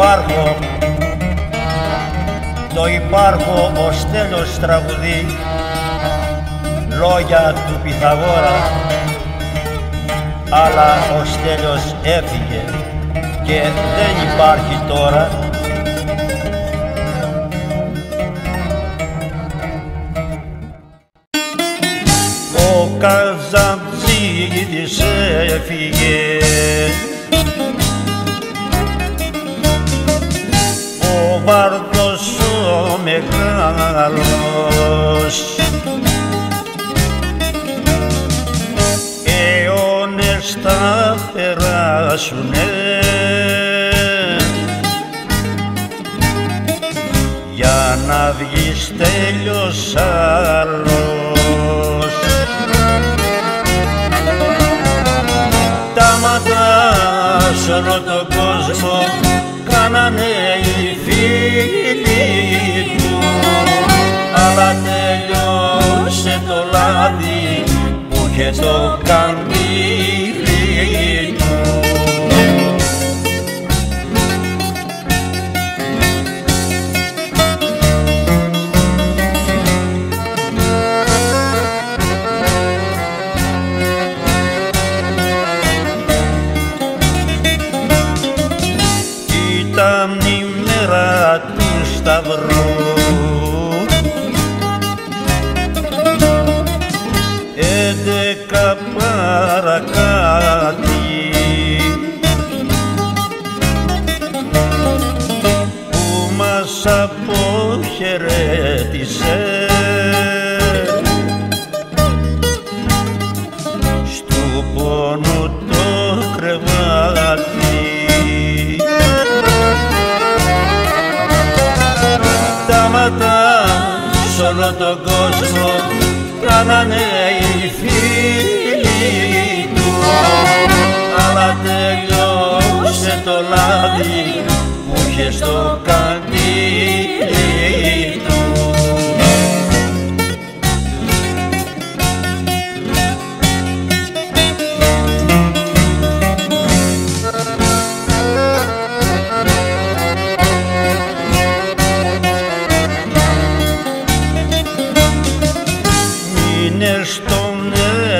υπάρχω. Το υπάρχω ο τέλος τραγουδί. Λόγια του Πυθαγόρα αλλά ο Στέλιος έφυγε και δεν υπάρχει τώρα. Ο Καζαντζίδης έφυγε. Ο Βάρδος ο μεγάλος αιώνες θα περάσουνε για να βγεις τέλειος άλλος. Τα μάτια σε οι φίλοι του αλλά τέλειωσε το λάδι που είχε το καντήλι του Σταυρού έντεκα παρακάτι. Που μας αποχαιρέτησε σ' όλο τον κόσμο κάνανε οι φίλοι του. Αλλά τελειώσε το λάδι που είχε στο καντήλι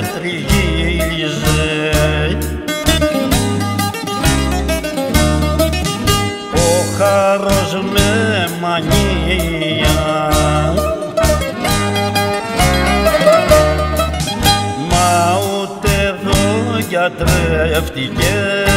τον έτριγύριζε ο χάρος με μανία. Μα ούτε εδώ γιατρεύτηκες